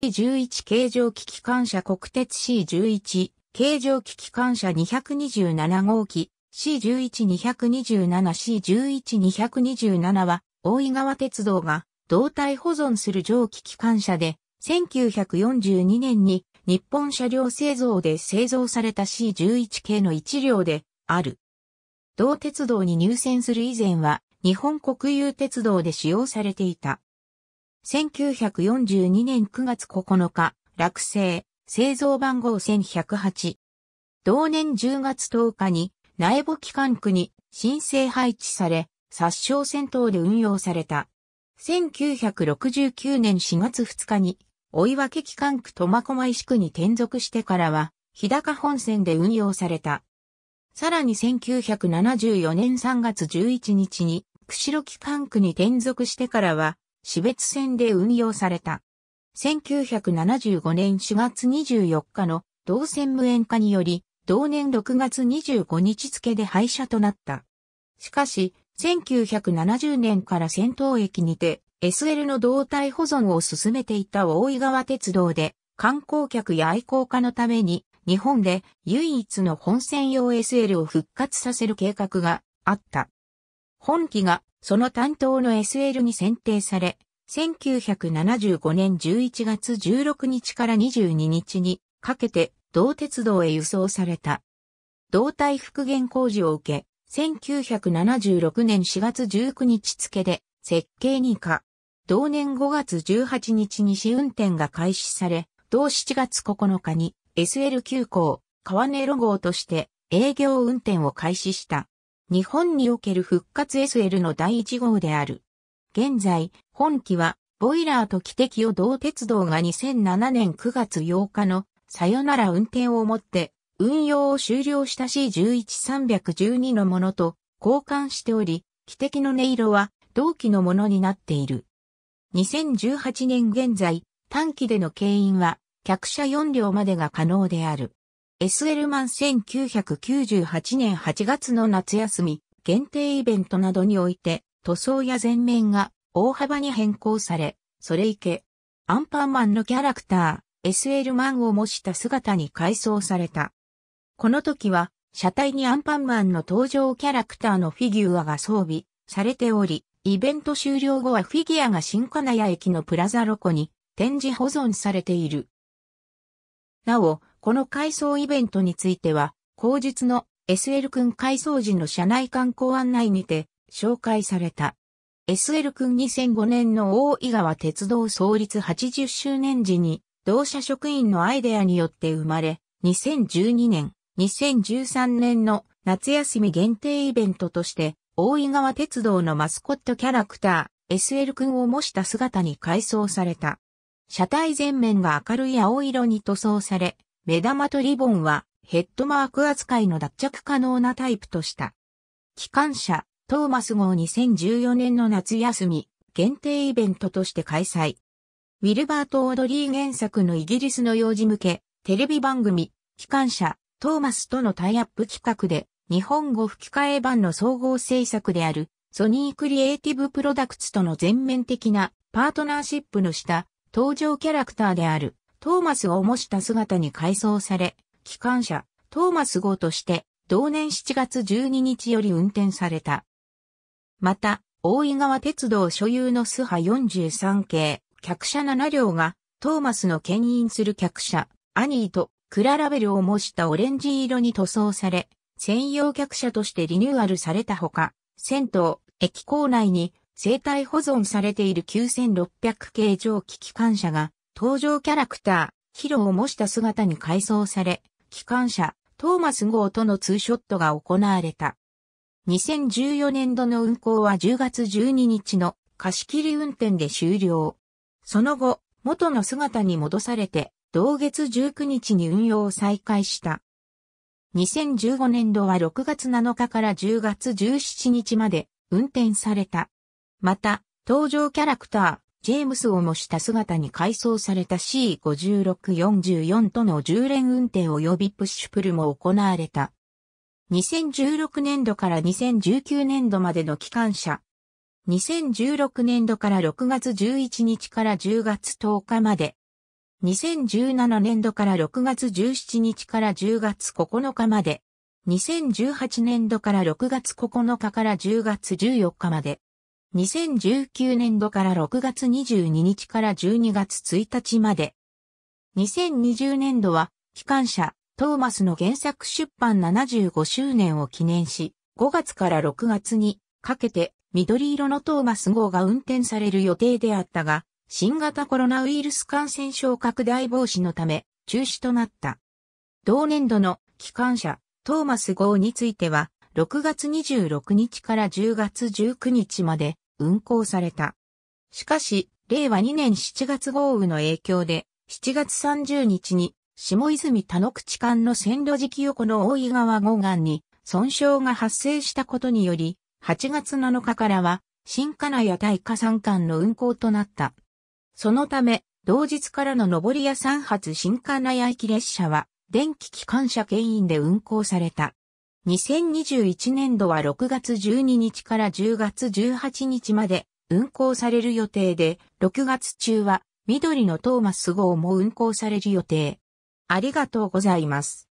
C11 形状機機関車国鉄 C11 形状機機関車227号機 C11-227C11-227 は大井川鉄道が動体保存する蒸気機関車で1942年に日本車両製造で製造された C11 系の一両である。同鉄道に入線する以前は日本国有鉄道で使用されていた。1942年9月9日、落成、製造番号1108。同年10月10日に内部機関区に申請配置され、殺傷戦闘で運用された。1969年4月2日に、追分機関区苫小牧市区に転属してからは、日高本線で運用された。さらに1974年3月11日に、釧路機関区に転属してからは、死別線で運用された。1975年4月24日の同線無縁化により、同年6月25日付で廃車となった。しかし、1970年から戦闘駅にて SL の動態保存を進めていた大井川鉄道で観光客や愛好家のために日本で唯一の本線用 SL を復活させる計画があった。本機がその担当の SL に選定され、1975年11月16日から22日にかけて同鉄道へ輸送された。動体復元工事を受け、1976年4月19日付で設計に可。同年5月18日に試運転が開始され、同7月9日に SL 急行、川根路号として営業運転を開始した。日本における復活 SL の第1号である。現在、本機は、ボイラーと汽笛を同鉄道が2007年9月8日のさよなら運転をもって運用を終了した C11312 のものと交換しており、汽笛の音色は同期のものになっている。2018年現在、短期での経引は客車4両までが可能である。SL マン1998年8月の夏休み、限定イベントなどにおいて塗装や前面が大幅に変更され、それいけ、アンパンマンのキャラクター、SL マンを模した姿に改装された。この時は、車体にアンパンマンの登場キャラクターのフィギュアが装備されており、イベント終了後はフィギュアが新金谷駅のプラザロコに展示保存されている。なお、この改装イベントについては、後日の SL 君改装時の車内観光案内にて紹介された。SL 君2005年の大井川鉄道創立80周年時に同社職員のアイデアによって生まれ、2012年2013年の夏休み限定イベントとして、大井川鉄道のマスコットキャラクター、SL 君を模した姿に改装された。車体前面が明るい青色に塗装され、目玉とリボンはヘッドマーク扱いの脱着可能なタイプとした。機関車、トーマス号2014年の夏休み、限定イベントとして開催。ウィルバート・オードリー原作のイギリスの幼児向け、テレビ番組、機関車、トーマスとのタイアップ企画で、日本語吹き替え版の総合制作である、ソニークリエイティブプロダクツとの全面的なパートナーシップの下、登場キャラクターである、トーマスを模した姿に改装され、機関車、トーマス号として、同年7月12日より運転された。また、大井川鉄道所有のスハ43系、客車7両が、トーマスの牽引する客車、アニーとクララベルを模したオレンジ色に塗装され、専用客車としてリニューアルされたほか、銭湯、駅構内に生態保存されている9600系蒸気機関車が登場キャラクター、ヒロを模した姿に改装され、機関車、トーマス号とのツーショットが行われた。2014年度の運行は10月12日の貸し切り運転で終了。その後、元の姿に戻されて同月19日に運用を再開した。2015年度は6月7日から10月17日まで運転された。また、登場キャラクター、ジェームスを模した姿に改装された C5644 との10連運転及びプッシュプルも行われた。2016年度から2019年度までの機関車。2016年度から6月11日から10月10日まで2017年度から6月17日から10月9日まで。2018年度から6月9日から10月14日まで。2019年度から6月22日から12月1日まで。2020年度は、機関車、トーマスの原作出版75周年を記念し、5月から6月にかけて緑色のトーマス号が運転される予定であったが、新型コロナウイルス感染症拡大防止のため中止となった。同年度の機関車トーマス号については6月26日から10月19日まで運行された。しかし、令和2年7月豪雨の影響で7月30日に下泉田の口間の線路時期横の大井川護岸に損傷が発生したことにより、8月7日からは新金谷大火山間の運行となった。そのため、同日からの上り屋3発新金谷駅列車は、電気機関車牽引で運行された。2021年度は6月12日から10月18日まで運行される予定で、6月中は緑のトーマス号も運行される予定。ありがとうございます。